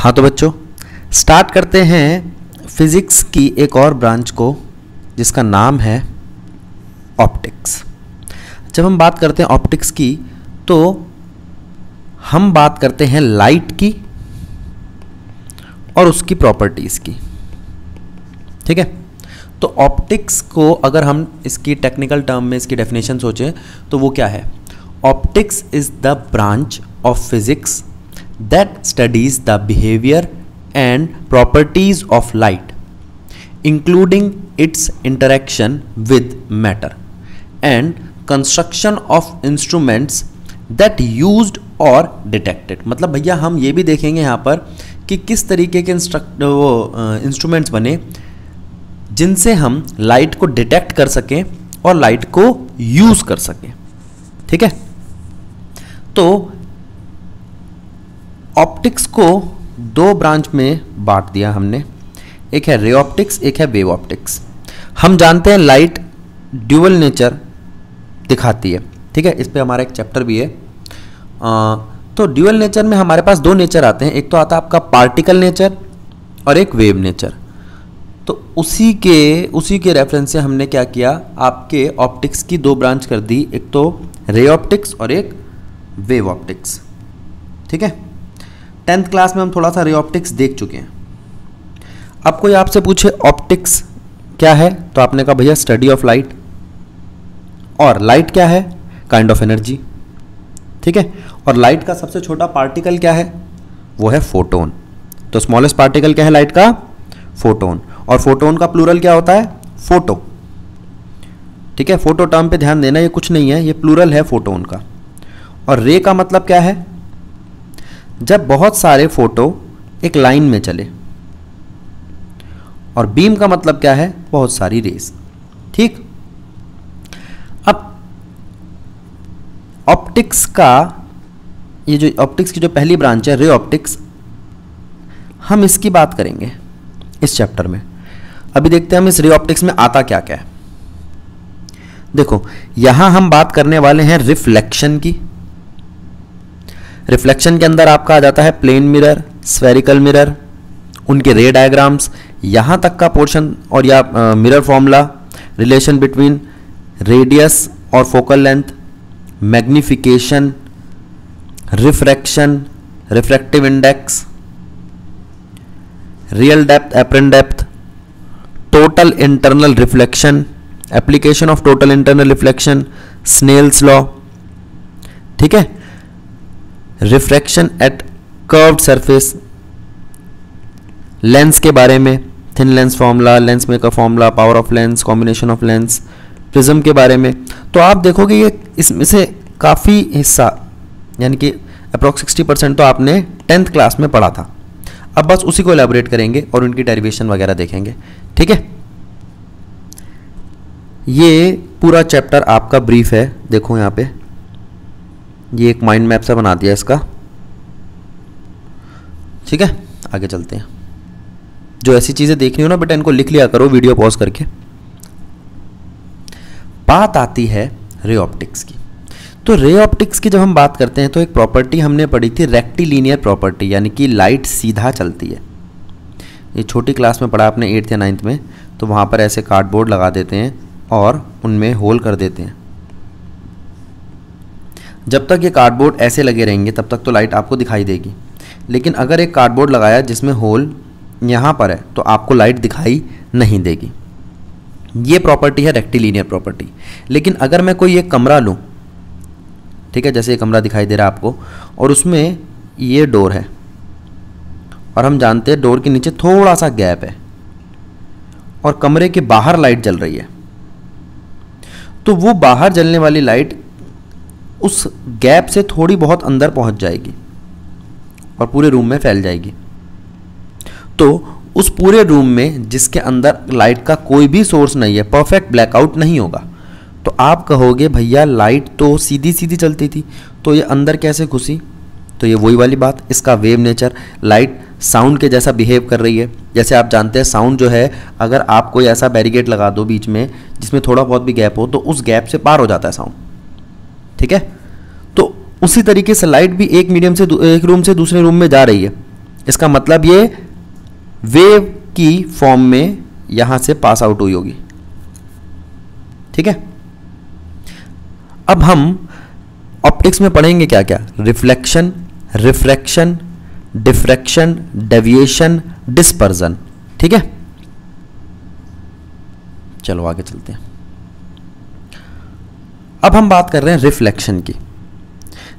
हाँ तो बच्चों स्टार्ट करते हैं फिज़िक्स की एक और ब्रांच को, जिसका नाम है ऑप्टिक्स जब हम बात करते हैं ऑप्टिक्स की तो हम बात करते हैं लाइट की और उसकी प्रॉपर्टीज़ की. ठीक है? तो ऑप्टिक्स को अगर हम इसकी टेक्निकल टर्म में इसकी डेफिनेशन सोचें तो वो क्या है? Optics is the branch of physics that studies the behavior and properties of light, including its interaction with matter and construction of instruments that used और डिटेक्टेड मतलब भैया हम ये भी देखेंगे यहाँ पर कि किस तरीके के इंस्ट्रक्ट वो इंस्ट्रूमेंट्स बने जिनसे हम लाइट को डिटेक्ट कर सकें और लाइट को यूज़ कर सकें ठीक है तो ऑप्टिक्स को दो ब्रांच में बांट दिया हमने। एक है रे ऑप्टिक्स एक है वेव ऑप्टिक्स। हम जानते हैं लाइट ड्यूअल नेचर दिखाती है। ठीक है इस पर हमारा एक चैप्टर भी है। आ, तो ड्यूअल नेचर में हमारे पास दो नेचर आते हैं। एक तो आता है आपका पार्टिकल नेचर और एक वेव नेचर। तो उसी के उसी के रेफरेंस से हमने क्या किया? आपके ऑप्टिक्स की दो ब्रांच कर दी। एक तो रे ऑप्टिक्स और एक वेव ऑप्टिक्स। ठीक है? टेंथ क्लास में हम थोड़ा सा रे ऑप्टिक्स देख चुके हैं। अब कोई आपसे पूछे, ऑप्टिक्स क्या है? तो आपने कहा, भैया, स्टडी ऑफ़ लाइट। और लाइट क्या है? Kind of energy. ठीक है? और लाइट का सबसे छोटा पार्टिकल क्या है? वो है फोटोन। तो स्मॉलेस्ट पार्टिकल क्या है लाइट का? फोटोन। और फोटोन का प्लूरल क्या होता है? फ़ोटो। ठीक है? फ़ोटो टर्म पे ध्यान देना, ये कुछ नहीं है, ये प्लूरल है फोटोन का। और रे का मतलब क्या है? जब बहुत सारे फ़ोटो एक लाइन में चले। और बीम का मतलब क्या है? बहुत सारी रेस। ठीक? अब ऑप्टिक्स का, ये जो ऑप्टिक्स की जो पहली ब्रांच है, रे ऑप्टिक्स, हम इसकी बात करेंगे इस चैप्टर में। अभी देखते हैं हम इस रे ऑप्टिक्स में आता क्या क्या है। देखो, यहाँ हम बात करने वाले हैं रिफ्लेक्शन की। रिफ्लेक्शन के अंदर आपका आ जाता है प्लेन मिरर स्फेरिकल मिरर उनके रे डायग्राम्स यहाँ तक का पोर्शन और या mirror formula relation between radius और focal length magnification refraction refractive index real depth apparent depth total internal reflection application of total internal reflection Snell's law ठीक है? Refraction at curved surface lens के बारे में thin lens formula lens maker formula power of lens combination of lens prism के बारे में। तो आप देखोगे ये इसमें से काफ़ी हिस्सा, यानी कि अप्रॉक्स सिक्सटी परसेंट तो आपने टेंथ क्लास में पढ़ा था। अब बस उसी को एलेबोरेट करेंगे और उनकी डेरिवेशन वगैरह देखेंगे। ठीक है? ये पूरा चैप्टर आपका ब्रीफ है, देखो यहाँ पे। ये एक माइंड मैप सा बना दिया इसका। ठीक है? आगे चलते हैं। जो ऐसी चीज़ें देखनी हो ना बेटा, इनको लिख लिया करो वीडियो पॉज करके। बात आती है रे ऑप्टिक्स की। तो रे ऑप्टिक्स की जब हम बात करते हैं तो एक प्रॉपर्टी हमने पढ़ी थी रेक्टिलीनियर प्रॉपर्टी यानी कि लाइट सीधा चलती है। ये छोटी क्लास में पढ़ा आपने एट्थ या नाइन्थ में तो वहाँ पर ऐसे कार्डबोर्ड लगा देते हैं और उनमें होल कर देते हैं। जब तक ये कार्डबोर्ड ऐसे लगे रहेंगे, तब तक तो लाइट आपको दिखाई देगी। लेकिन अगर एक कार्डबोर्ड लगाया जिसमें होल यहाँ पर है तो आपको लाइट दिखाई नहीं देगी। ये प्रॉपर्टी है रेक्टिलीनियर प्रॉपर्टी लेकिन अगर मैं कोई एक कमरा लूँ, ठीक है, जैसे ये कमरा दिखाई दे रहा है आपको, और उसमें ये डोर है, और हम जानते हैं डोर के नीचे थोड़ा सा गैप है, और कमरे के बाहर लाइट जल रही है तो वो बाहर जलने वाली लाइट उस गैप से थोड़ी बहुत अंदर पहुँच जाएगी और पूरे रूम में फैल जाएगी। तो उस पूरे रूम में जिसके अंदर लाइट का कोई भी सोर्स नहीं है परफेक्ट ब्लैकआउट नहीं होगा। तो आप कहोगे, भैया लाइट तो सीधी सीधी चलती थी तो ये अंदर कैसे घुसी? तो ये वही वाली बात, इसका वेव नेचर लाइट साउंड के जैसा बिहेव कर रही है। जैसे आप जानते हैं साउंड जो है, अगर आप कोई ऐसा बैरिकेड लगा दो बीच में, जिसमें थोड़ा बहुत भी गैप हो तो उस गैप से पार हो जाता है साउंड ठीक है? तो उसी तरीके से लाइट भी एक मीडियम से एक रूम से दूसरे रूम में जा रही है। इसका मतलब ये वेव की फॉर्म में यहाँ से पास आउट हुई होगी। ठीक है? अब हम ऑप्टिक्स में पढ़ेंगे क्या क्या? Reflection refraction diffraction deviation dispersion ठीक है? चलो आगे चलते हैं। अब हम बात कर रहे हैं रिफ्लेक्शन की।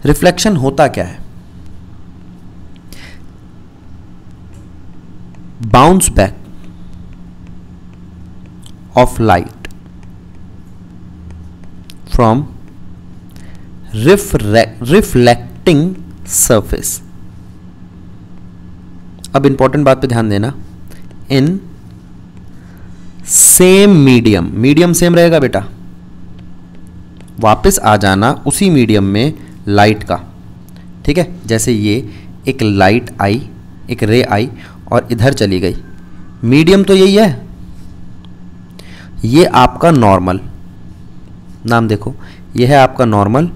रिफ्लेक्शन होता क्या है? Bounce back of light from reflecting surface. अब इंपॉर्टेंट बात पे ध्यान देना। In same medium medium same रहेगा बेटा। वापस आ जाना उसी मीडियम में लाइट का। ठीक है? जैसे ये एक लाइट आई, एक रे आई और इधर चली गई। मीडियम तो यही है। ये आपका नॉर्मल नाम देखो। ये है आपका नॉर्मल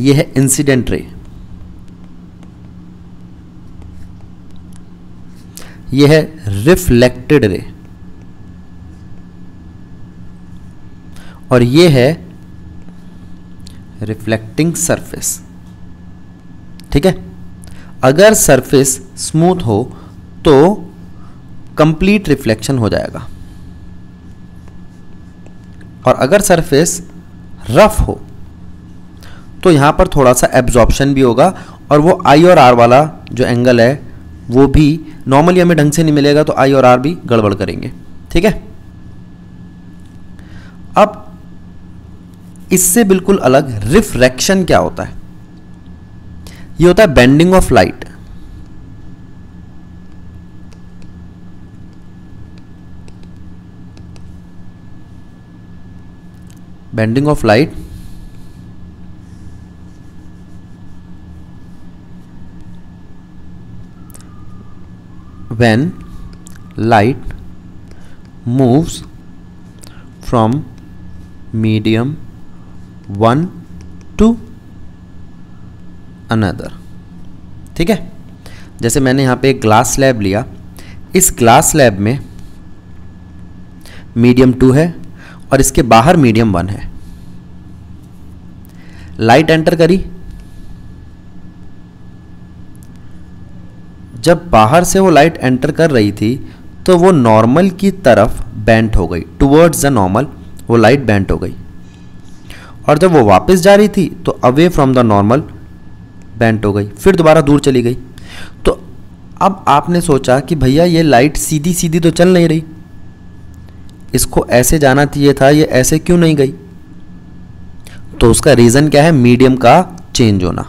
ये है इंसिडेंट रे ये है रिफ्लेक्टेड रे और ये है रिफ्लेक्टिंग सरफेस ठीक है? अगर सरफेस स्मूथ हो तो कंप्लीट रिफ्लेक्शन हो जाएगा। और अगर सरफेस रफ हो तो यहाँ पर थोड़ा सा एब्जॉर्प्शन भी होगा और वो आई और आर वाला जो एंगल है, वो भी नॉर्मली हमें ढंग से नहीं मिलेगा तो आई और आर भी गड़बड़ करेंगे। ठीक है? अब इससे बिल्कुल अलग रिफ्रैक्शन क्या होता है? ये होता है bending of light bending of light when light moves from medium one to another ठीक है? जैसे मैंने यहाँ पे एक ग्लास स्लैब लिया। इस ग्लास स्लैब में मीडियम टू है और इसके बाहर मीडियम वन है। लाइट एंटर करी। जब बाहर से वो लाइट एंटर कर रही थी तो वो नॉर्मल की तरफ़ बेंट हो गई। टुवर्ड्स द नॉर्मल वो लाइट बेंट हो गई। और जब वो वापस जा रही थी तो away from the normal bent हो गई, फिर दोबारा दूर चली गई। तो अब आपने सोचा कि भैया ये लाइट सीधी सीधी तो चल नहीं रही। इसको ऐसे जाना चाहिए था, ये ऐसे क्यों नहीं गई? तो उसका रीज़न क्या है? मीडियम का चेंज होना।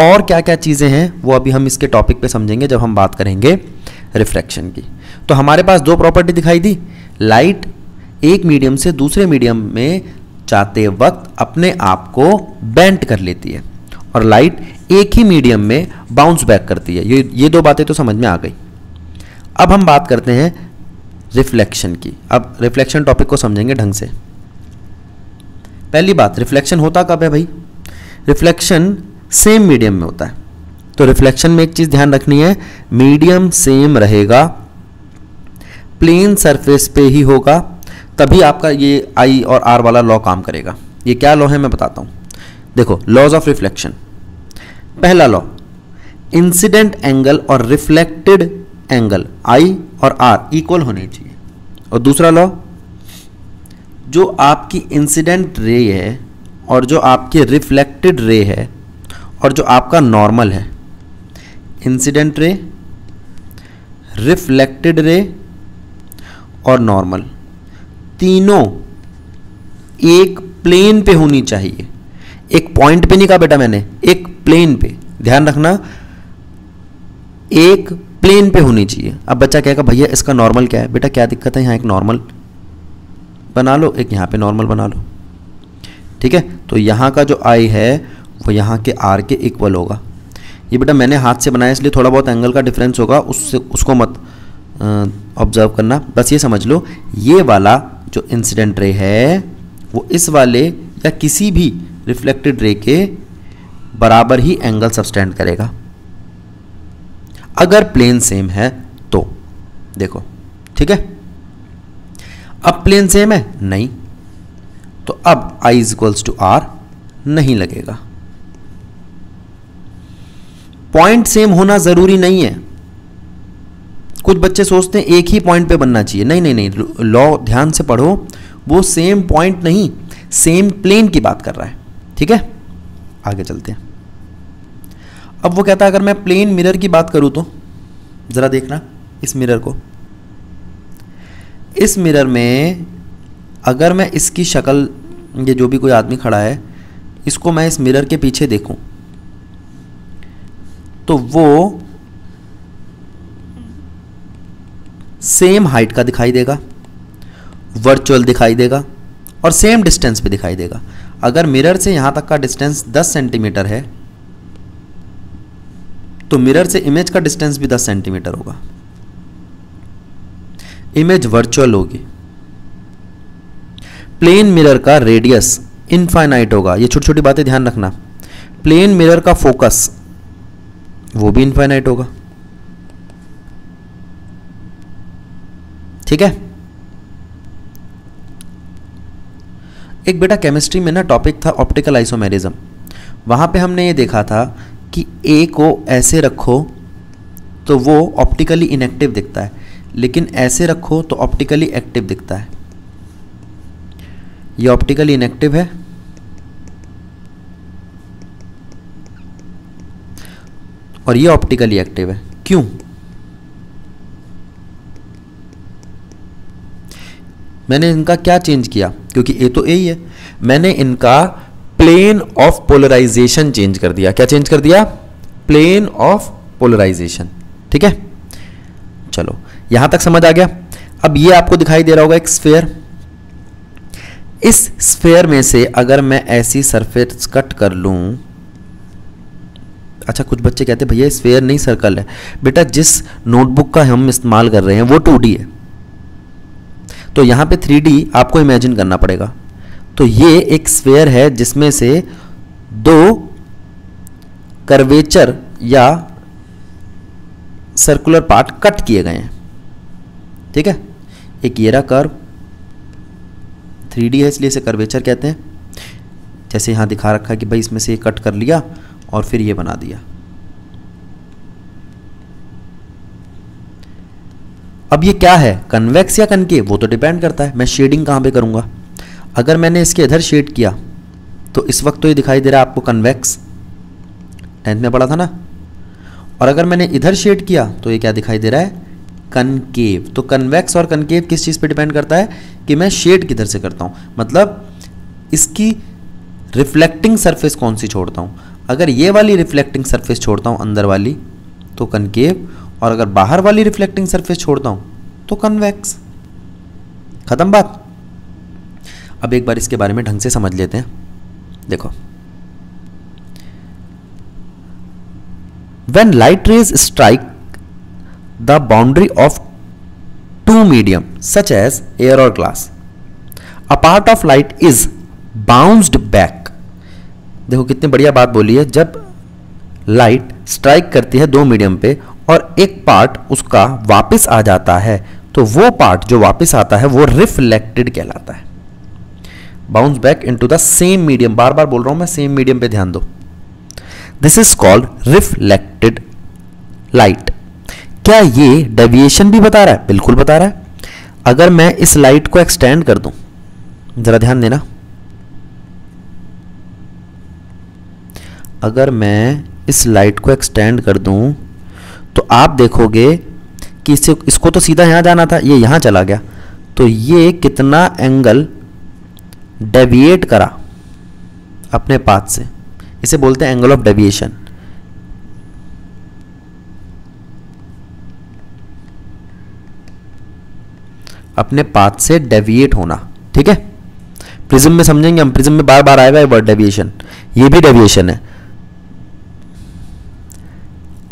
और क्या क्या चीज़ें हैं, वो अभी हम इसके टॉपिक पे समझेंगे जब हम बात करेंगे रिफ्रैक्शन की। तो हमारे पास दो प्रॉपर्टी दिखाई दी। लाइट एक मीडियम से दूसरे मीडियम में जाते वक्त अपने आप को बेंट कर लेती है और लाइट एक ही मीडियम में बाउंस बैक करती है। ये ये दो बातें तो समझ में आ गई। अब हम बात करते हैं रिफ्लेक्शन की। अब रिफ्लेक्शन टॉपिक को समझेंगे ढंग से। पहली बात रिफ्लेक्शन होता कब है भाई? रिफ्लेक्शन सेम मीडियम में होता है। तो रिफ्लेक्शन में एक चीज़ ध्यान रखनी है मीडियम सेम रहेगा प्लेन सरफेस पे ही होगा तभी आपका ये आई और आर वाला लॉ काम करेगा। ये क्या लॉ है मैं बताता हूँ। देखो लॉज ऑफ़ रिफ्लेक्शन पहला लॉ इंसिडेंट एंगल और रिफ्लेक्टेड एंगल आई और आर इक्वल होने चाहिए। और दूसरा लॉ जो आपकी इंसिडेंट रे है और जो आपकी रिफ्लेक्टेड रे है और जो आपका नॉर्मल है। इंसिडेंट रे रिफ्लेक्टेड रे और नॉर्मल तीनों एक प्लेन पे होनी चाहिए। एक पॉइंट पे नहीं कहा बेटा मैंने, एक प्लेन पे। ध्यान रखना, एक प्लेन पे होनी चाहिए। अब बच्चा कहेगा, भैया, इसका नॉर्मल क्या है? बेटा, क्या दिक्कत है? यहाँ एक नॉर्मल बना लो, एक यहाँ पे नॉर्मल बना लो। ठीक है? तो यहाँ का जो आई है, वो यहाँ के आर के इक्वल होगा। ये बेटा मैंने हाथ से बनाया, इसलिए थोड़ा बहुत एंगल का डिफरेंस होगा। उससे, उसको मत ऑब्ज़र्व करना। बस ये समझ लो, ये वाला जो इंसिडेंट रे है, वो इस वाले या किसी भी रिफ्लेक्टेड रे के बराबर ही एंगल सब्सटेंड करेगा। अगर प्लेन सेम है तो देखो, ठीक है? अब प्लेन सेम है? नहीं। तो अब i is equals to r नहीं लगेगा। पॉइंट सेम होना ज़रूरी नहीं है। कुछ बच्चे सोचते हैं एक ही पॉइंट पे बनना चाहिए। नहीं नहीं नहीं लॉ ध्यान से पढ़ो। वो सेम पॉइंट नहीं सेम प्लेन की बात कर रहा है। ठीक है? आगे चलते हैं। अब वो कहता है, अगर मैं प्लेन मिरर की बात करूँ तो ज़रा देखना इस मिरर को। इस मिरर में अगर मैं इसकी शक्ल, ये जो भी कोई आदमी खड़ा है, इसको मैं इस मिरर के पीछे देखूँ तो वो सेम हाइट का दिखाई देगा वर्चुअल दिखाई देगा और सेम डिस्टेंस पे दिखाई देगा। अगर मिरर से यहाँ तक का डिस्टेंस 10 सेंटीमीटर है तो मिरर से इमेज का डिस्टेंस भी 10 सेंटीमीटर होगा। इमेज वर्चुअल होगी। प्लेन मिरर का रेडियस इनफाइनाइट होगा। ये छोटी छोटी बातें ध्यान रखना। प्लेन मिरर का फोकस वो भी इनफाइनाइट होगा। ठीक है? एक बेटा केमिस्ट्री में ना टॉपिक था ऑप्टिकल आइसोमेरिज्म वहाँ पे हमने ये देखा था कि ए को ऐसे रखो तो वो ऑप्टिकली इनएक्टिव दिखता है, लेकिन ऐसे रखो तो ऑप्टिकली एक्टिव दिखता है। ये ऑप्टिकली इनएक्टिव है। और ये ऑप्टिकली एक्टिव है। क्यों? मैंने इनका क्या चेंज किया? क्योंकि ए तो ए ही। है मैंने इनका प्लेन ऑफ़ पोलराइजेशन चेंज कर दिया। क्या चेंज कर दिया? प्लेन ऑफ़ पोलराइजेशन ठीक है? चलो, यहाँ तक समझ आ गया। अब ये आपको दिखाई दे रहा होगा एक स्फेयर इस स्फेयर में से अगर मैं ऐसी सरफेस कट कर लूँ अच्छा कुछ बच्चे कहते हैं, भैया स्फेयर नहीं सर्कल है। बेटा, जिस नोटबुक का हम इस्तेमाल कर रहे हैं, वो टू है। तो यहाँ पे थ्री आपको इमेजिन करना पड़ेगा। तो ये एक स्फेयर है जिसमें से दो कर्वेचर या सर्कुलर पार्ट कट किए गए हैं। ठीक है? एक येरा कर्व थ्री है इसलिए इसे कर्वेचर कहते हैं। जैसे यहाँ दिखा रखा है कि भाई इसमें से ये कट कर लिया और फिर ये बना दिया। अब ये क्या है? कन्वेक्स या कनकेव वो तो डिपेंड करता है। मैं शेडिंग कहाँ पे करूँगा? अगर मैंने इसके इधर शेड किया तो इस वक्त तो ये दिखाई दे रहा है आपको कन्वेक्स टेंथ में पढ़ा था ना? और अगर मैंने इधर शेड किया तो ये क्या दिखाई दे रहा है? कनकेव तो कन्वेक्स और कनकेव किस चीज़ पे डिपेंड करता है? कि मैं शेड किधर से करता हूँ। मतलब इसकी रिफ्लेक्टिंग सरफेस कौन सी छोड़ता हूँ? अगर ये वाली रिफ्लेक्टिंग सरफेस छोड़ता हूँ, अंदर वाली तो कनकेव और अगर बाहर वाली रिफ्लेक्टिंग सरफेस छोड़ता हूँ तो कन्वेक्स खत्म बात। अब एक बार इसके बारे में ढंग से समझ लेते हैं। देखो। When light rays strike the boundary of two medium such as air और glass a part of light is bounced back देखो कितनी बढ़िया बात बोली है। जब लाइट स्ट्राइक करती है दो मीडियम पे और एक पार्ट उसका वापस आ जाता है तो वो पार्ट जो वापस आता है, वो रिफ्लेक्टेड कहलाता है। Bounce back into the same medium बार बार बोल रहा हूँ मैं सेम मीडियम पे ध्यान दो। This is called reflected light क्या ये डेविएशन भी बता रहा है? बिल्कुल बता रहा है। अगर मैं इस लाइट को एक्सटेंड कर दूँ, जरा ध्यान देना। अगर मैं इस लाइट को एक्सटेंड कर दूँ तो आप देखोगे कि इसे इसको तो सीधा यहाँ जाना था, ये यहाँ चला गया। तो ये कितना एंगल डेविएट करा अपने पाथ से। इसे बोलते हैं एंगल ऑफ़ डेविएशन अपने पाथ से डेविएट होना, ठीक है? प्रिज्म में समझेंगे हम प्रिज्म में बार बार आएगा ये वर्ड डेविएशन ये भी डेविएशन है।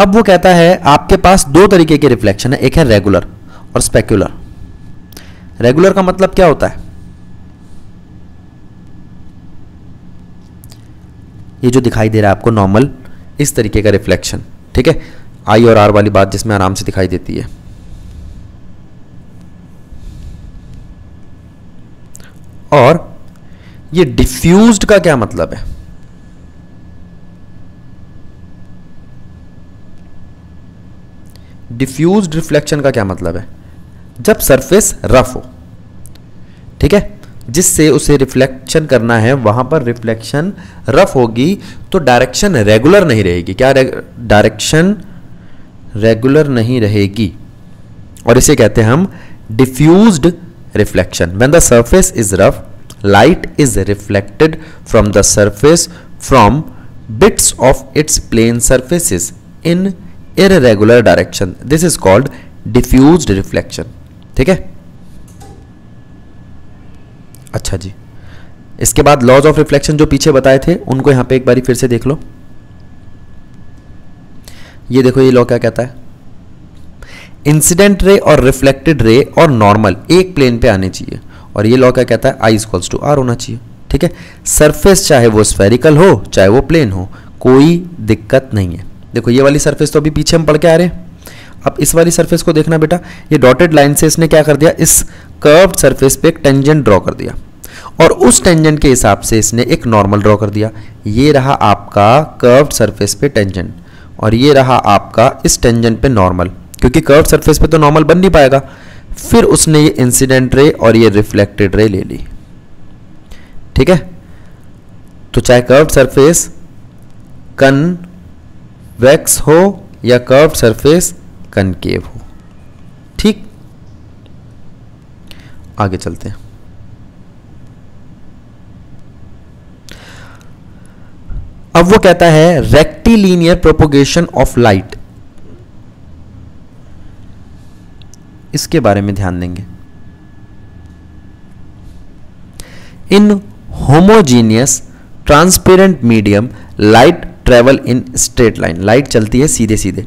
अब वो कहता है, आपके पास दो तरीके के रिफ्लेक्शन है, एक है रेगुलर और स्पेक्युलर रेगुलर का मतलब क्या होता है? ये जो दिखाई दे रहा है आपको नॉर्मल इस तरीके का रिफ्लेक्शन ठीक है? आई और आर वाली बात जिसमें आराम से दिखाई देती है। और ये डिफ्यूज्ड का क्या मतलब है? डिफ्यूज्ड रिफ्लेक्शन का क्या मतलब है? जब सरफेस रफ हो, ठीक है? जिससे उसे रिफ्लेक्शन करना है, वहाँ पर रिफ्लेक्शन रफ होगी तो डायरेक्शन रेगुलर नहीं रहेगी। क्या डायरेक्शन रेगुलर नहीं रहेगी? और इसे कहते हैं हम diffused reflection when the surface is rough light is reflected from the surface from bits of its plane surfaces in irregular direction. This is called diffused reflection. ठीक है? अच्छा जी। इसके बाद लॉज ऑफ़ रिफ्लेक्शन जो पीछे बताए थे, उनको यहाँ पे एक बारी फिर से देख लो। ये देखो, ये लॉ क्या कहता है? इंसिडेंट रे और रिफ्लेक्टेड रे और नॉर्मल एक प्लेन पे आने चाहिए। और ये लॉ क्या कहता है? आई इक्वल्स टू आर होना चाहिए। ठीक है? सरफेस चाहे वो स्फेरिकल हो, चाहे वो प्लेन हो, कोई दिक्कत नहीं है। देखो, ये वाली सरफेस तो अभी पीछे हम पढ़ के आ रहे हैं। अब इस वाली सरफेस को देखना बेटा, ये डॉटेड लाइन से इसने क्या कर दिया? इस कर्व्ड सरफेस पे एक टेंजेंट ड्रॉ कर दिया। और उस टेंजेंट के हिसाब से इसने एक नॉर्मल ड्रॉ कर दिया। ये रहा आपका कर्व्ड सरफेस पे टेंजेंट और ये रहा आपका इस टेंजेंट पे नॉर्मल क्योंकि कर्व सरफेस पे तो नॉर्मल बन नहीं पाएगा। फिर उसने ये इंसिडेंट रे और ये रिफ्लेक्टेड रे ले ली। ठीक है? तो चाहे कर्व्ड सरफेस कन्वेक्स हो या कर्व सरफेस कनकेव हो। ठीक? आगे चलते हैं। अब वो कहता है रेक्टिलीनियर प्रोपोगेशन ऑफ़ लाइट इसके बारे में ध्यान देंगे। In homogeneous transparent medium light travel in straight line light चलती है सीधे सीधे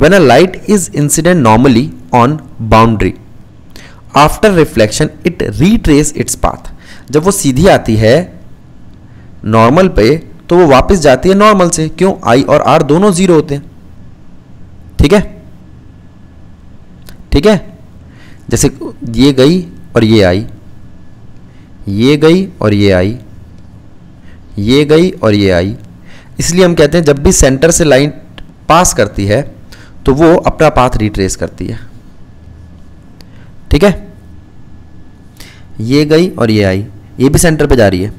when a light is incident normally on boundary after reflection it retrace its path जब वो सीधी आती है नॉर्मल पे तो वो वापस जाती है नॉर्मल से। क्यों? आई और आर दोनों ज़ीरो होते हैं। ठीक है? ठीक है? जैसे ये गई और ये आई। ये गई और ये आई। ये गई और ये आई। इसलिए हम कहते हैं, जब भी सेंटर से लाइन पास करती है तो वो अपना पाथ रिट्रेस करती है। ठीक है? ये गई और ये आई। ये भी सेंटर पे जा रही है।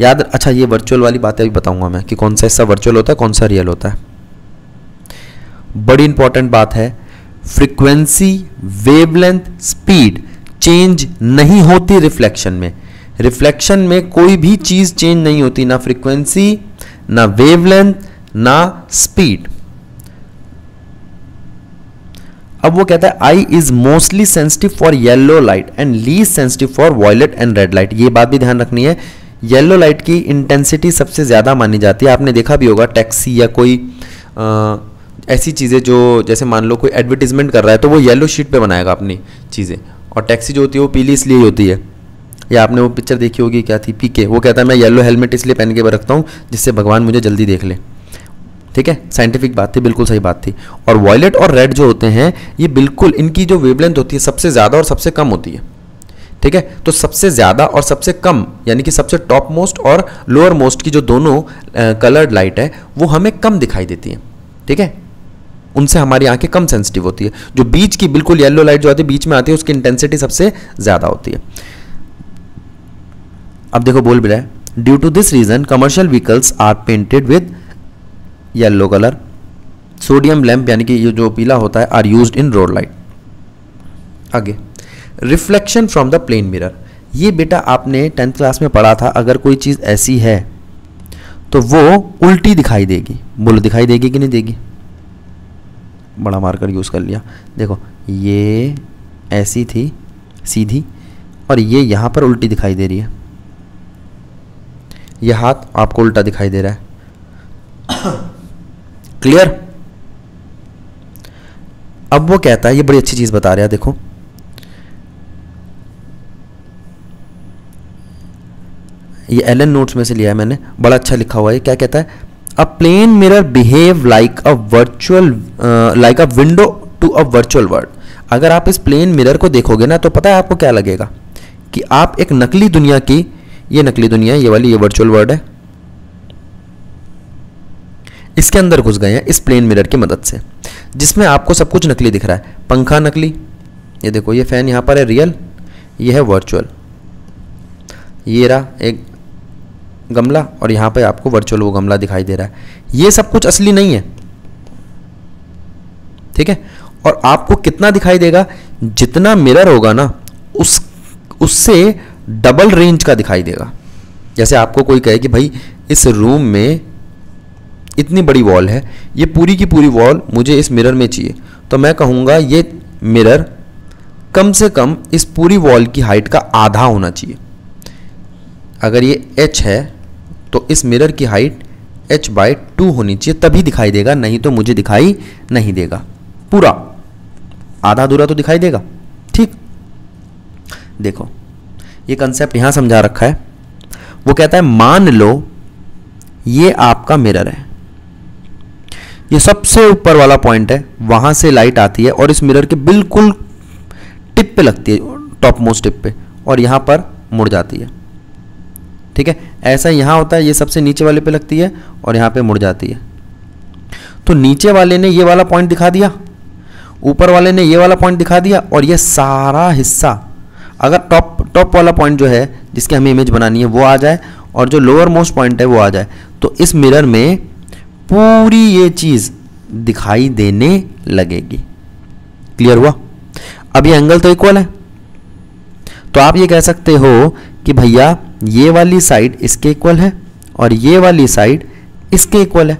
याद अच्छा ये वर्चुअल वाली बातें भी बताऊँगा मैं कि कौन सा हिस्सा वर्चुअल होता है, कौन सा रियल होता है। बड़ी इंपॉर्टेंट बात है फ्रीक्वेंसी वेवलेंथ स्पीड चेंज नहीं होती रिफ्लेक्शन में। रिफ्लेक्शन में कोई भी चीज़ चेंज नहीं होती, ना फ्रीक्वेंसी ना वेवलेंथ ना स्पीड अब वो कहता है eye is mostly sensitive for yellow light and least sensitive for violet and red light ये बात भी ध्यान रखनी है। येलो लाइट की इंटेंसिटी सबसे ज़्यादा मानी जाती है। आपने देखा भी होगा टैक्सी या कोई आ, ऐसी चीज़ें जो जैसे मान लो कोई एडवर्टीजमेंट कर रहा है तो वो येलो शीट पे बनाएगा अपनी चीज़ें। और टैक्सी जो होती है वो पीली इसलिए होती है। या आपने वो पिक्चर देखी होगी, क्या थी? पीके वो कहता है, मैं येलो हेलमेट इसलिए पहन के रखता हूँ, जिससे भगवान मुझे जल्दी देख ले। ठीक है? साइंटिफिक बात थी, बिल्कुल सही बात थी। और वॉयलेट और रेड जो होते हैं, ये बिल्कुल इनकी जो वेवलेंथ होती है, सबसे ज़्यादा और सबसे कम होती है। ठीक है? तो सबसे ज़्यादा और सबसे कम, यानी कि सबसे टॉप मोस्ट और लोअर मोस्ट की जो दोनों कलर्ड लाइट है, वो हमें कम दिखाई देती है। ठीक है? उनसे हमारी आँखें कम सेंसिटिव होती है। जो बीच की बिल्कुल येलो लाइट जो आती है, बीच में आती है, उसकी इंटेंसिटी सबसे ज़्यादा होती है। अब देखो बोल भी रहा है due to this reason commercial vehicles are painted with yellow colour sodium lamp यानी कि ये जो पीला होता है are used in road light आगे reflection from the plane mirror ये बेटा आपने टेंथ क्लास में पढ़ा था, अगर कोई चीज़ ऐसी है तो वो उल्टी दिखाई देगी। बोलो, दिखाई देगी कि नहीं देगी? बड़ा मार्कर यूज़ कर लिया। देखो, ये ऐसी थी, सीधी, और ये यहाँ पर उल्टी दिखाई दे रही है। ये हाथ आपको उल्टा दिखाई दे रहा है। क्लियर अब वो कहता है, ये बड़ी अच्छी चीज़ बता रहा है, देखो। ये एल एन नोट्स में से लिया है मैंने, बड़ा अच्छा लिखा हुआ है। क्या कहता है? A plane mirror behave like a virtual like a window to a virtual world अगर आप इस प्लेन मिरर को देखोगे ना तो पता है आपको क्या लगेगा? कि आप एक नकली दुनिया की ये नकली दुनिया ये वाली, ये वर्चुअल वर्ल्ड है। इसके अंदर घुस गए हैं, इस प्लेन मिरर की मदद से, जिसमें आपको सब कुछ नकली दिख रहा है। पंखा नकली, ये देखो, ये फ़ैन यहाँ पर है रियल ये है वर्चुअल ये रहा एक गमला, और यहाँ पर आपको वर्चुअल वो गमला दिखाई दे रहा है। ये सब कुछ असली नहीं है। ठीक है? और आपको कितना दिखाई देगा? जितना मिरर होगा ना, उस, उससे डबल रेंज का दिखाई देगा। जैसे आपको कोई कहे कि भाई, इस रूम में इतनी बड़ी वॉल है, ये पूरी की पूरी वॉल मुझे इस मिरर में चाहिए। तो मैं कहूँगा, ये मिरर कम से कम इस पूरी वॉल की हाइट का आधा होना चाहिए। अगर ये एच है तो इस मिरर की हाइट एच बाई टू होनी चाहिए, तभी दिखाई देगा, नहीं तो मुझे दिखाई नहीं देगा। पूरा। आधा अधूरा तो दिखाई देगा। ठीक। देखो ये कंसेप्ट यहाँ समझा रखा है। वो कहता है, मान लो, ये आपका मिरर है। ये सबसे ऊपर वाला पॉइंट है, वहाँ से लाइट आती है और इस मिरर के बिल्कुल टिप पे लगती है टॉप मोस्ट टिप पे, और यहाँ पर मुड़ जाती है। ठीक है? ऐसा यहाँ होता है, ये सबसे नीचे वाले पे लगती है और यहाँ पे मुड़ जाती है। तो नीचे वाले ने ये वाला पॉइंट दिखा दिया, ऊपर वाले ने ये वाला पॉइंट दिखा दिया और ये सारा हिस्सा अगर टॉप टॉप वाला पॉइंट जो है, जिसके हमें इमेज बनानी है, वो आ जाए और जो लोअर मोस्ट पॉइंट है, वो आ जाए। तो इस मिरर में पूरी ये चीज़ दिखाई देने लगेगी। क्लियर हुआ? अब ये एंगल तो इक्वल है। तो आप ये कह सकते हो कि भैया, ये वाली साइड इसके इक्वल है और ये वाली साइड इसके इक्वल है।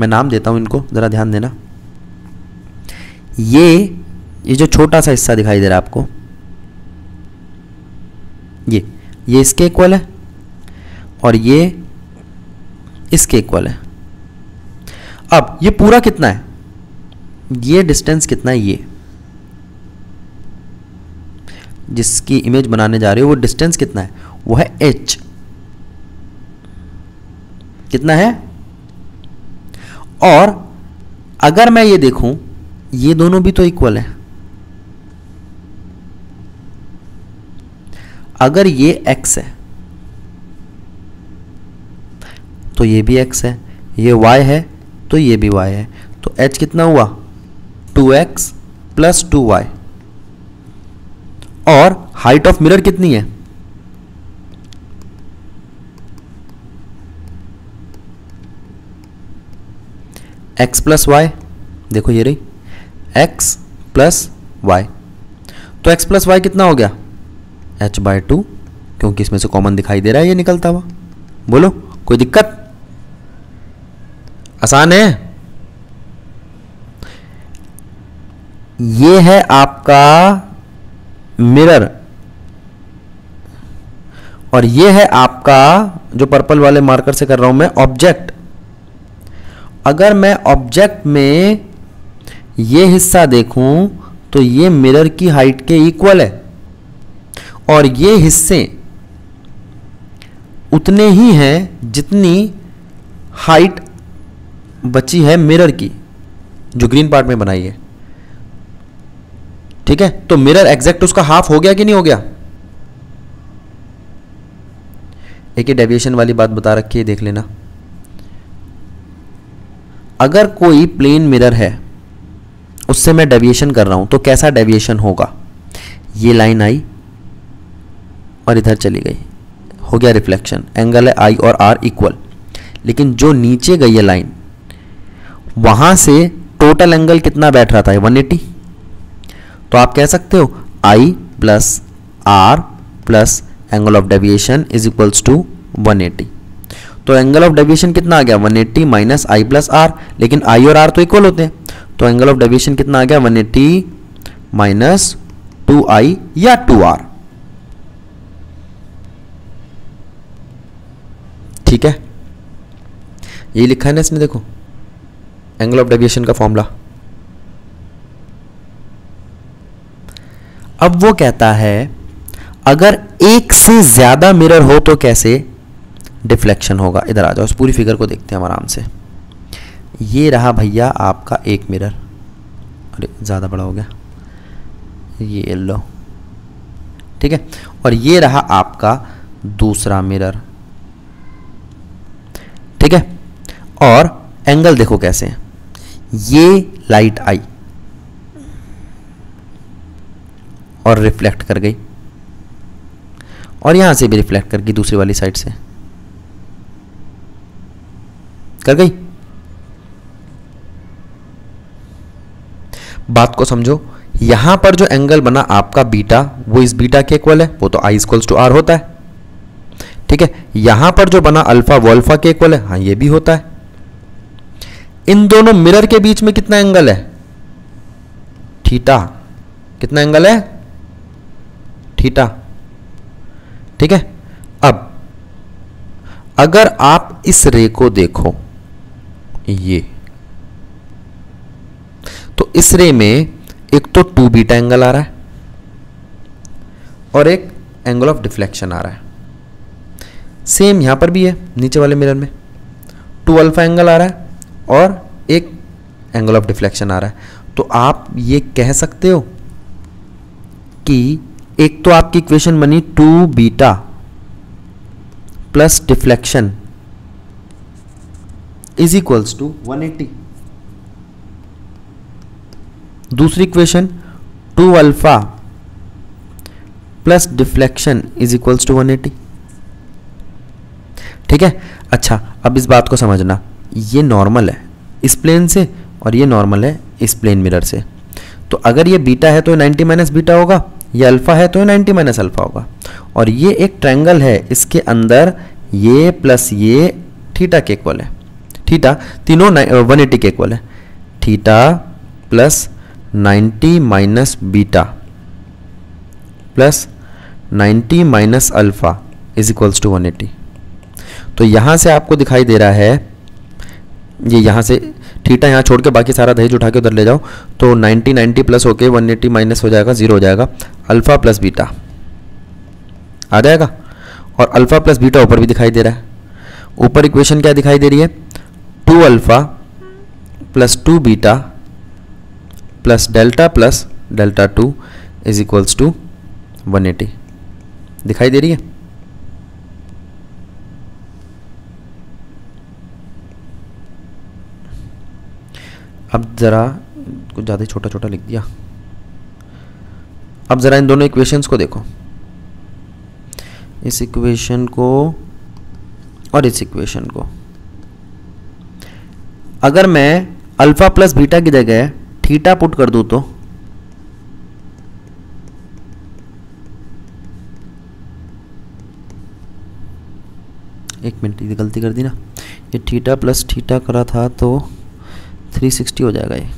मैं नाम देता हूँ इनको, ज़रा ध्यान देना। ये ये जो छोटा सा हिस्सा दिखाई दे रहा है आपको ये ये इसके इक्वल है और ये इसके इक्वल है। अब ये पूरा कितना है? ये डिस्टेंस कितना है? ये। जिसकी इमेज बनाने जा रहे हो वो डिस्टेंस कितना है? वो है h कितना है? और अगर मैं ये देखूँ, ये दोनों भी तो इक्वल है। अगर ये x है तो ये भी x है, ये y है तो ये भी y है। तो h कितना हुआ? 2x एक्स प्लस टू और हाइट ऑफ़ मिरर कितनी है? x प्लस वाई देखो ये रही, x प्लस वाई तो x प्लस वाई कितना हो गया? H बाय टू क्योंकि इसमें से कॉमन दिखाई दे रहा है, ये निकलता हुआ। बोलो, कोई दिक्कत? आसान है? ये है आपका मिरर और ये है आपका, जो पर्पल वाले मार्कर से कर रहा हूँ मैं ऑब्जेक्ट अगर मैं ऑब्जेक्ट में ये हिस्सा देखूँ तो ये मिरर की हाइट के इक्वल है। और ये हिस्से उतने ही हैं जितनी हाइट बची है मिरर की, जो ग्रीन पार्ट में बनाई है। ठीक है? तो मिरर एग्जैक्ट उसका हाफ़ हो गया कि नहीं हो गया? एक ही डेविएशन वाली बात बता रखी है, देख लेना। अगर कोई प्लेन मिरर है, उससे मैं डेविएशन कर रहा हूँ तो कैसा डेविएशन होगा? ये लाइन आई और इधर चली गई। हो गया रिफ्लेक्शन एंगल है आई और आर इक्वल लेकिन जो नीचे गई है लाइन वहाँ से टोटल एंगल कितना बैठ रहा था? 180 तो आप कह सकते हो i plus r plus angle of deviation is equals to 180 तो एंगल ऑफ़ डेविएशन कितना आ गया? 180 eighty minus i plus r लेकिन आई और आर तो इक्वल होते हैं। तो एंगल ऑफ़ डेविएशन कितना आ गया? 180 एट्टी माइनस टू या टू आर ठीक है? यही लिखा है ना इसमें देखो। एंगल ऑफ़ डेविएशन का फॉर्मूला अब वो कहता है, अगर एक से ज़्यादा मिरर हो तो कैसे? डिफ्लेक्शन होगा। इधर आ जाओ उस पूरी फिगर को देखते हैं हम आराम से। ये रहा भैया आपका एक मिरर अरे, ज़्यादा बड़ा हो गया। ये लो ठीक है? और ये रहा आपका दूसरा मिरर ठीक है? और एंगल देखो कैसे है। ये लाइट आई। और रिफ्लेक्ट कर गई। और यहाँ से भी रिफ्लेक्ट कर गई दूसरी वाली साइड से। कर गई? बात को समझो। यहाँ पर जो एंगल बना आपका बीटा वो इस बीटा के इक्वल है, वो तो आई इक्वल्स टू आर होता है। ठीक है? यहाँ पर जो बना अल्फ़ा वो अल्फ़ा के इक्वल है। हाँ ये भी होता है। इन दोनों मिरर के बीच में कितना एंगल है? थीटा। कितना एंगल है? थीटा। ठीक है? अब, अगर आप इस रे को देखो, ये तो इस रे में एक तो टू बीटा एंगल आ रहा है और एक एंगल ऑफ़ डिफ्लेक्शन आ रहा है। सेम यहाँ पर भी है, नीचे वाले मिरर में। टू अल्फ़ा एंगल आ रहा है और एक एंगल ऑफ़ डिफ्लेक्शन आ रहा है। तो आप ये कह सकते हो कि एक तो आपकी इक्वेशन बनी two beta plus deflection is equals to 180 दूसरी equation, two alpha plus deflection is equals to 180 ठीक है? अच्छा अब इस बात को समझना। ये नॉर्मल है, इस प्लेन से और ये नॉर्मल है, इस प्लेन मिरर से। तो अगर ये बीटा है तो 90 माइनस बीटा होगा, ये अल्फ़ा है तो 90 माइनस अल्फ़ा होगा। और ये एक ट्रायंगल है, इसके अंदर ये प्लस ये थीटा के इक्वल है। थीटा तीनों वन एटी के इक्वल है। Theta plus 90 minus beta plus 90 minus alpha is equals to 180 तो यहाँ से आपको दिखाई दे रहा है, ये यह यहाँ से थीटा यहाँ छोड़ के बाकी सारा दहेज उठा के उधर ले जाओ तो 90 90 प्लस होके 180 माइनस हो जाएगा, ज़ीरो हो जाएगा, अल्फ़ा प्लस बीटा। आ जाएगा और अल्फ़ा प्लस बीटा ऊपर भी दिखाई दे रहा है। ऊपर इक्वेशन क्या दिखाई दे रही है? Two alpha plus two beta plus delta plus delta two is equals to one eighty. दिखाई दे रही है? अब ज़रा कुछ ज़्यादा छोटा छोटा लिख दिया। अब ज़रा इन दोनों इक्वेशंस को देखो। इस इक्वेशन को और इस इक्वेशन को। अगर मैं अल्फ़ा प्लस बीटा की जगह थीटा पुट कर दूँ तो? एक मिनट गलती कर दी ना। ये थीटा प्लस थीटा करा था तो 360 हो जाएगा ये।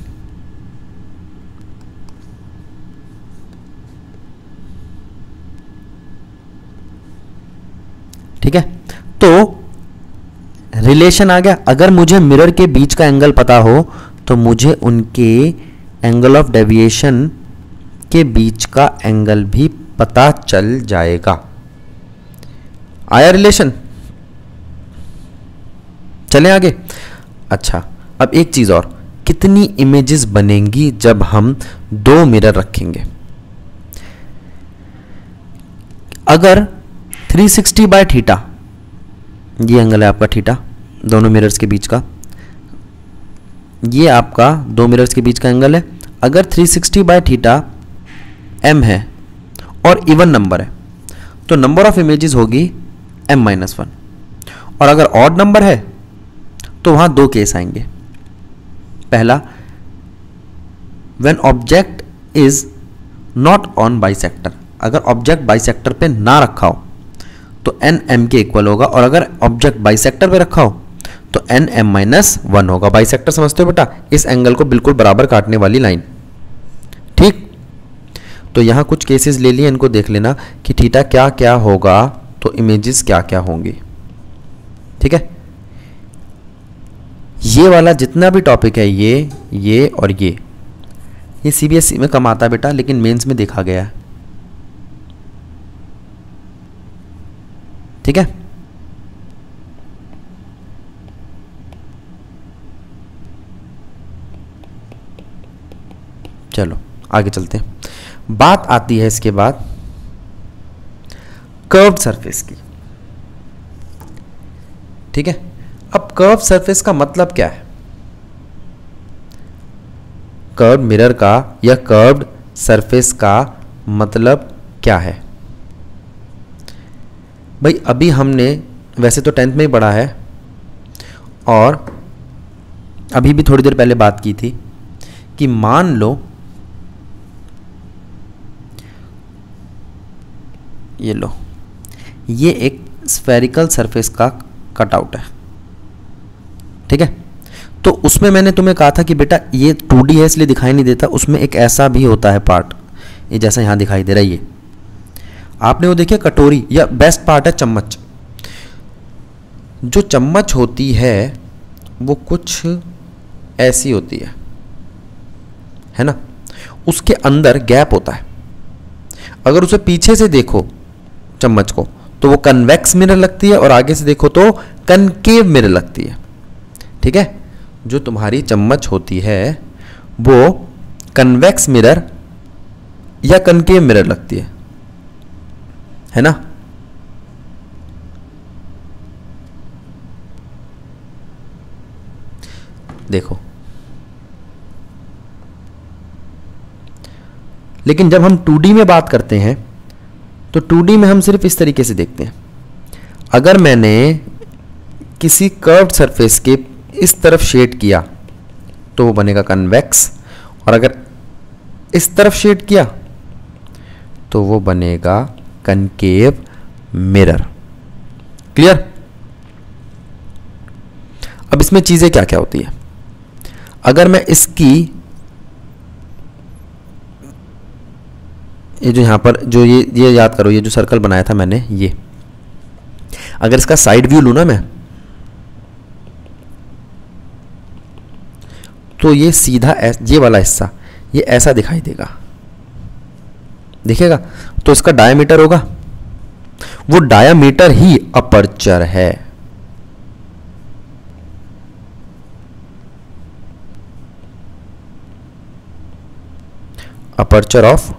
ठीक है? तो रिलेशन आ गया। अगर मुझे मिरर के बीच का एंगल पता हो तो मुझे उनके एंगल ऑफ़ डेविएशन के बीच का एंगल भी पता चल जाएगा। आया रिलेशन चले आगे। अच्छा अब एक चीज़ और, कितनी इमेजेस बनेंगी जब हम दो मिरर रखेंगे? अगर 360 सिक्सटी बाय ठीटा ये एंगल है आपका ठीटा दोनों मिरर्स के बीच का, ये आपका दो मिरर्स के बीच का एंगल है। अगर 360 सिक्सटी बाय ठीटा एम है और इवन नंबर है तो नंबर ऑफ़ इमेजेस होगी एम माइनस वन और अगर ऑड नंबर है तो वहाँ दो केस आएँगे। पहला when object is not on bisector अगर ऑब्जेक्ट बाइसेक्टर पे ना रखा हो तो एन एम के इक्वल होगा, और अगर ऑब्जेक्ट बाइसेक्टर पे रखा हो तो एन एम माइनस वन होगा। बाइसेक्टर समझते हो बेटा? इस एंगल को बिल्कुल बराबर काटने वाली लाइन ठीक? तो यहाँ कुछ केसेस ले लिए, इनको देख लेना कि थीटा क्या क्या होगा तो इमेजेस क्या क्या होंगी। ठीक है? ये वाला जितना भी टॉपिक है, ये ये और ये। ये सीबीएसई में कम आता बेटा, लेकिन मेंस में देखा गया। है ठीक है? चलो, आगे चलते हैं। बात आती है इसके बाद कर्व सरफेस की। ठीक है? अब कर्व सरफेस का मतलब क्या है? कर्व मिरर का या कर्व्ड सरफेस का मतलब क्या है? भाई, अभी हमने वैसे तो टेंथ में ही पढ़ा है और अभी भी थोड़ी देर पहले बात की थी कि मान लो ये लो, ये एक स्फेरिकल सरफेस का कटआउट है। ठीक है? तो उसमें मैंने तुम्हें कहा था कि बेटा, ये टू डी है, इसलिए दिखाई नहीं देता। उसमें एक ऐसा भी होता है पार्ट ये जैसा यहाँ दिखाई दे रहा है, ये। आपने वो देखिए, कटोरी, या बेस्ट पार्ट है चम्मच। जो चम्मच होती है, वो कुछ ऐसी होती है। है ना? उसके अंदर गैप होता है। अगर उसे पीछे से देखो चम्मच को तो वो कन्वेक्स मिरर लगती है, और आगे से देखो तो कनकेव मिरर लगती है। ठीक है? जो तुम्हारी चम्मच होती है, वो कन्वेक्स मिरर या कनकेव मिरर लगती है। है ना? देखो। लेकिन जब हम 2D में बात करते हैं तो 2D में हम सिर्फ़ इस तरीके से देखते हैं। अगर मैंने किसी कर्व्ड सरफेस के इस तरफ़ शेड किया तो वो बनेगा कन्वेक्स और अगर इस तरफ़ शेड किया तो वो बनेगा कनकेव मिरर क्लियर अब इसमें चीज़ें क्या क्या होती है? अगर मैं इसकी, ये जो यहाँ पर, जो ये ये याद करो, ये जो सर्कल बनाया था मैंने, ये। अगर इसका साइड व्यू लू ना मैं तो ये सीधा ये वाला हिस्सा, ये ऐसा दिखाई देगा। दिखेगा? तो इसका डायमीटर होगा। वो डायमीटर ही अपर्चर है। अपर्चर ऑफ़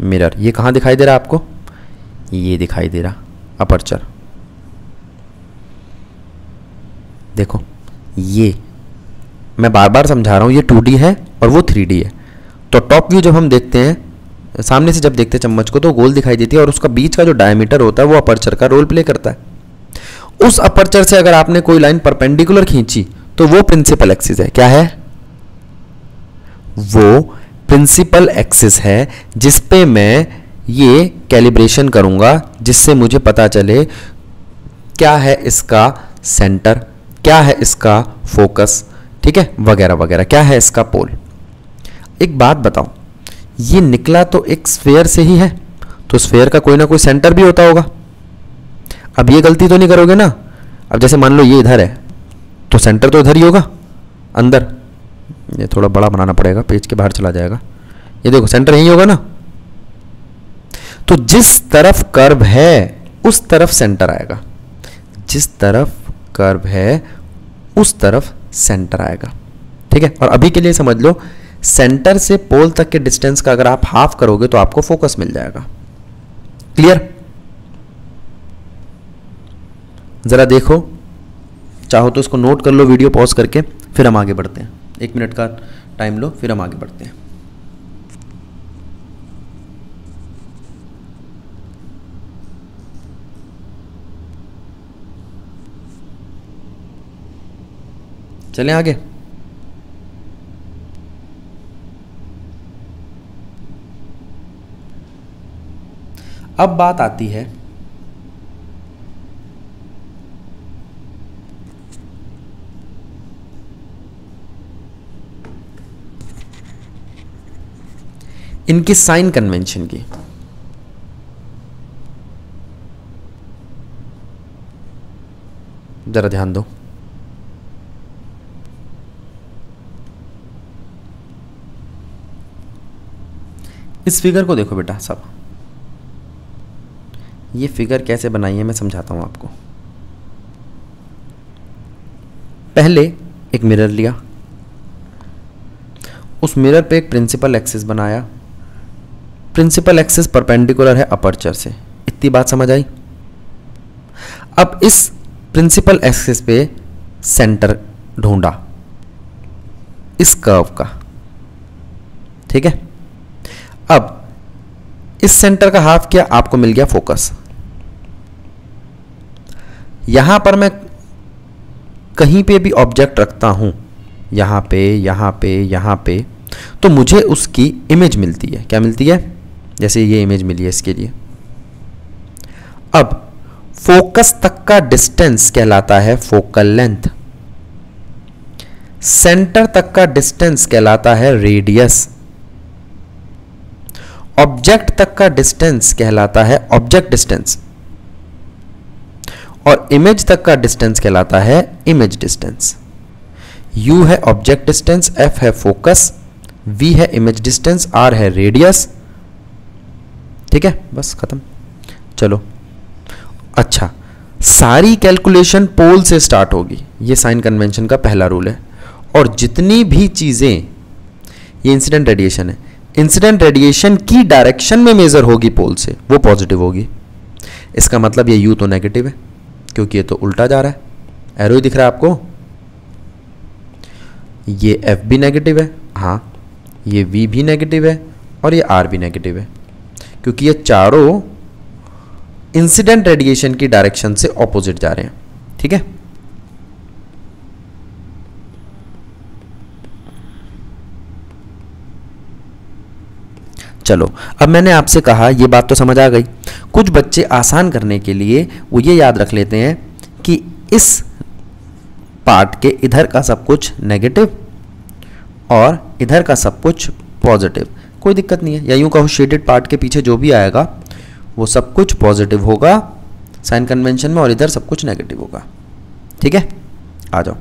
मिरर ये कहाँ दिखाई दे रहा आपको? ये दिखाई दे रहा अपर्चर देखो, ये मैं बार बार समझा रहा हूँ, ये 2D है और वो 3D है। तो टॉप व्यू जब हम देखते हैं, सामने से जब देखते हैं चम्मच को तो गोल दिखाई देती है और उसका बीच का जो डायमीटर होता है, वो अपर्चर का रोल प्ले करता है। उस अपर्चर से अगर आपने कोई लाइन परपेंडिकुलर खींची तो वो प्रिंसिपल एक्सिस है। क्या है? वो प्रिंसिपल एक्सिस है, जिस पे मैं ये कैलिब्रेशन करूँगा, जिससे मुझे पता चले क्या है इसका सेंटर क्या है इसका फोकस ठीक है? वगैरह वगैरह। क्या है इसका पोल? एक बात बताओ ये निकला तो एक स्फेयर से ही है तो स्फेयर का कोई ना कोई सेंटर भी होता होगा। अब ये गलती तो नहीं करोगे ना? अब जैसे मान लो ये इधर है तो सेंटर तो इधर ही होगा, अंदर। ये थोड़ा बड़ा बनाना पड़ेगा, पेज के बाहर चला जाएगा। ये देखो, सेंटर यही होगा ना? तो जिस तरफ़ कर्व है, उस तरफ़ सेंटर आएगा। जिस तरफ़ कर्व है, उस तरफ़ सेंटर आएगा। ठीक है? और अभी के लिए समझ लो सेंटर से पोल तक के डिस्टेंस का अगर आप हाफ़ करोगे तो आपको फोकस मिल जाएगा। क्लियर जरा देखो। चाहो तो इसको नोट कर लो वीडियो पॉज करके, फिर हम आगे बढ़ते हैं। एक मिनट का टाइम लो, फिर हम आगे बढ़ते हैं। चलें आगे। अब बात आती है इनकी साइन कन्वेंशन की। जरा ध्यान दो। इस फिगर को देखो बेटा सब। ये फिगर कैसे बनाई है मैं समझाता हूँ आपको। पहले एक मिरर लिया। उस मिरर पे एक प्रिंसिपल एक्सिस बनाया। प्रिंसिपल एक्सिस परपेंडिकुलर है अपर्चर से। इतनी बात समझ आई? अब इस प्रिंसिपल एक्सिस पे सेंटर ढूंढा। इस कर्व का। ठीक है? अब, इस सेंटर का हाफ़ क्या आपको मिल गया फोकस यहाँ पर मैं कहीं पे भी ऑब्जेक्ट रखता हूँ, यहाँ पे यहाँ पे यहाँ पे तो मुझे उसकी इमेज मिलती है। क्या मिलती है? जैसे ये इमेज मिली है इसके लिए। अब फोकस तक का डिस्टेंस कहलाता है फोकल लेंथ सेंटर तक का डिस्टेंस कहलाता है रेडियस ऑब्जेक्ट तक का डिस्टेंस कहलाता है ऑब्जेक्ट डिस्टेंस और इमेज तक का डिस्टेंस कहलाता है इमेज डिस्टेंस u है ऑब्जेक्ट डिस्टेंस f है फोकस v है इमेज डिस्टेंस r है रेडियस ठीक है? बस खत्म. चलो. अच्छा. सारी कैलकुलेशन पोल से स्टार्ट होगी. ये साइन कन्वेंशन का पहला रूल है. और जितनी भी चीज़ें, ये इंसिडेंट रेडिएशन है. इंसिडेंट रेडिएशन की डायरेक्शन में मेजर होगी पोल से, वो पॉजिटिव होगी। इसका मतलब ये यू तो नेगेटिव है, क्योंकि ये तो उल्टा जा रहा है। एरो ही दिख रहा है आपको। ये एफ़ भी नेगेटिव है हाँ ये वी भी नेगेटिव है और ये आर भी नेगेटिव है, क्योंकि ये चारों इंसिडेंट रेडिएशन की डायरेक्शन से ऑपोजिट जा रहे हैं, ठीक है? चलो, अब मैंने आपसे कहा, ये बात तो समझ आ गई। कुछ बच्चे आसान करने के लिए वो ये याद रख लेते हैं कि इस पार्ट के इधर का सब कुछ नेगेटिव और इधर का सब कुछ पॉजिटिव कोई दिक्कत नहीं है। या यूँ कहो शेडेड पार्ट के पीछे जो भी आएगा, वो सब कुछ पॉजिटिव होगा साइन कन्वेंशन में और इधर सब कुछ नेगेटिव होगा। ठीक है? आ जाओ।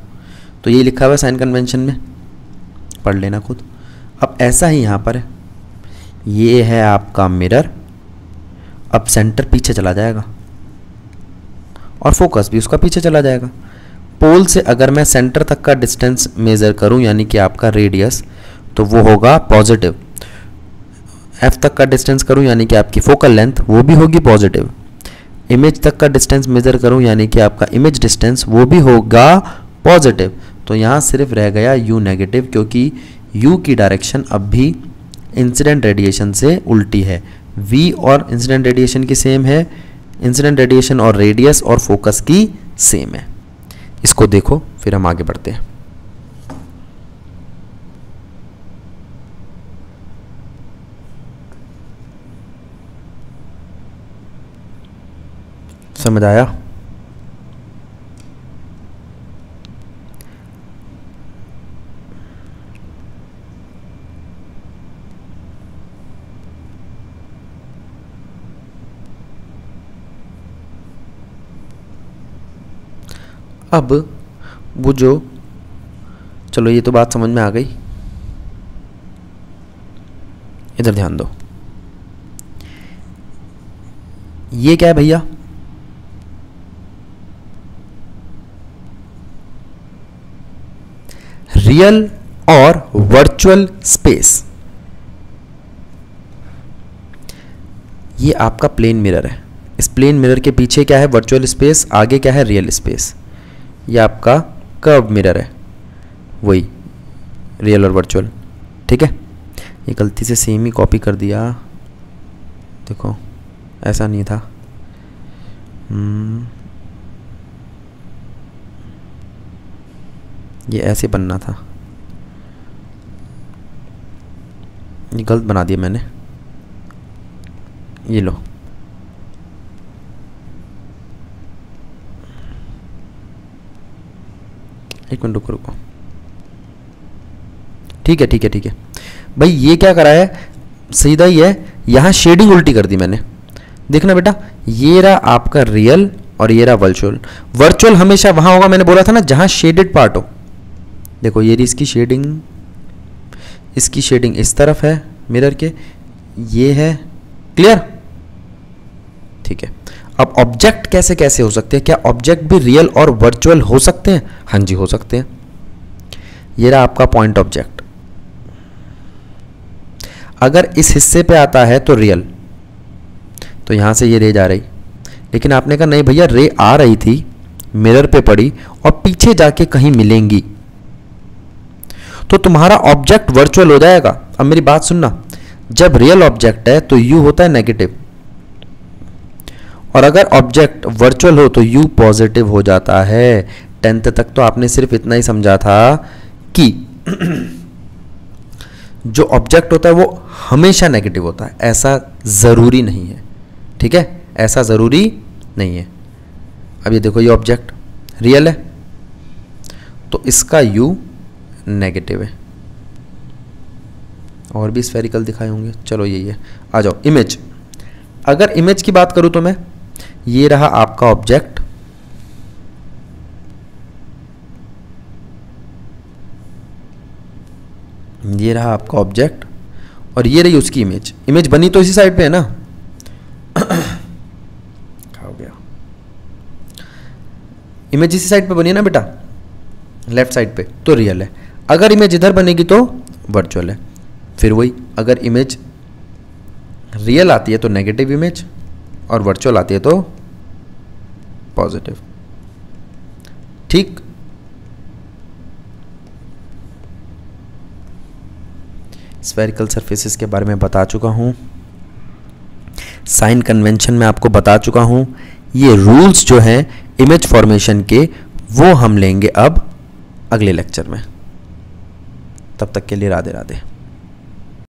तो ये लिखा हुआ है साइन कन्वेंशन में। पढ़ लेना खुद। अब ऐसा ही यहाँ पर है। ये है आपका मिरर अब सेंटर पीछे चला जाएगा। और फोकस भी उसका पीछे चला जाएगा। पोल से अगर मैं सेंटर तक का डिस्टेंस मेज़र करूँ, यानी कि आपका रेडियस तो वो होगा पॉजिटिव एफ़ तक का डिस्टेंस करूँ, यानी कि आपकी फोकल लेंथ वो भी होगी पॉजिटिव इमेज तक का डिस्टेंस मेज़र करूँ, यानी कि आपका इमेज डिस्टेंस वो भी होगा पॉजिटिव तो यहाँ सिर्फ़ रह गया यू नेगेटिव क्योंकि यू की डायरेक्शन अब भी इंसिडेंट रेडिएशन से उल्टी है। वी और इंसिडेंट रेडिएशन की सेम है। इंसिडेंट रेडिएशन और रेडियस और फोकस की सेम है। इसको देखो, फिर हम आगे बढ़ते हैं। समझ आया? अब वो जो, चलो ये तो बात समझ में आ गई। इधर ध्यान दो। ये क्या है भैया? रियल और वर्चुअल स्पेस। ये आपका प्लेन मिरर है। इस प्लेन मिरर के पीछे क्या है? वर्चुअल स्पेस, आगे क्या है? Real space. ये आपका कर्व मिरर है। वही रियल और वर्चुअल ठीक है? ये गलती से सेम ही कॉपी कर दिया। देखो, ऐसा नहीं था। हम्म। ये ऐसे बनना था। ये गलत बना दिया मैंने। ये लो। एक मिनट रुको रुको। ठीक है ठीक है ठीक है। भाई, ये क्या करा है? सीधा ही है, यहाँ शेडिंग उल्टी कर दी मैंने। देखना बेटा, ये रहा आपका रियल और ये रहा वर्चुअल वर्चुअल हमेशा वहाँ होगा, मैंने बोला था ना, जहाँ शेडेड पार्ट हो। देखो, ये इसकी शेडिंग इसकी शेडिंग इस तरफ़ है मिरर के। ये है क्लियर ठीक है। अब ऑब्जेक्ट कैसे कैसे हो सकते हैं? क्या ऑब्जेक्ट भी रियल और वर्चुअल हो सकते हैं? हाँ जी, हो सकते हैं। ये रहा आपका पॉइंट ऑब्जेक्ट अगर इस हिस्से पे आता है तो रियल तो यहाँ से ये रे जा रही। लेकिन आपने कहा, नहीं भैया रे आ रही थी मिरर पे पड़ी और पीछे जाके कहीं मिलेंगी। तो तुम्हारा ऑब्जेक्ट वर्चुअल हो जाएगा। अब मेरी बात सुनना। जब रियल ऑब्जेक्ट है तो यू होता है नेगेटिव और अगर ऑब्जेक्ट वर्चुअल हो तो यू पॉजिटिव हो जाता है। टेंथ तक तो आपने सिर्फ़ इतना ही समझा था कि जो ऑब्जेक्ट होता है वो हमेशा नेगेटिव होता है। ऐसा ज़रूरी नहीं है। ठीक है? ऐसा ज़रूरी नहीं है। अब ये देखो, ये ऑब्जेक्ट रियल है। तो इसका यू नेगेटिव है। और भी स्फेरिकल दिखाए होंगे। चलो यही है। आ जाओ इमेज अगर इमेज की बात करूँ तो मैं ये रहा आपका ऑब्जेक्ट ये रहा आपका ऑब्जेक्ट और ये रही उसकी इमेज इमेज बनी तो इसी साइड पे है ना? हो गया। इमेज इसी साइड पे बनी है ना बेटा? लेफ़्ट साइड पे तो रियल है। अगर इमेज इधर बनेगी तो वर्चुअल है। फिर वही, अगर इमेज रियल आती है तो नेगेटिव इमेज और वर्चुअल आती है तो पॉजिटिव ठीक. स्पेरिकल सरफेसेस के बारे में बता चुका हूँ. साइन कन्वेंशन में आपको बता चुका हूँ. ये रूल्स जो हैं इमेज फॉर्मेशन के, वो हम लेंगे अब अगले लेक्चर में. तब तक के लिए राधे राधे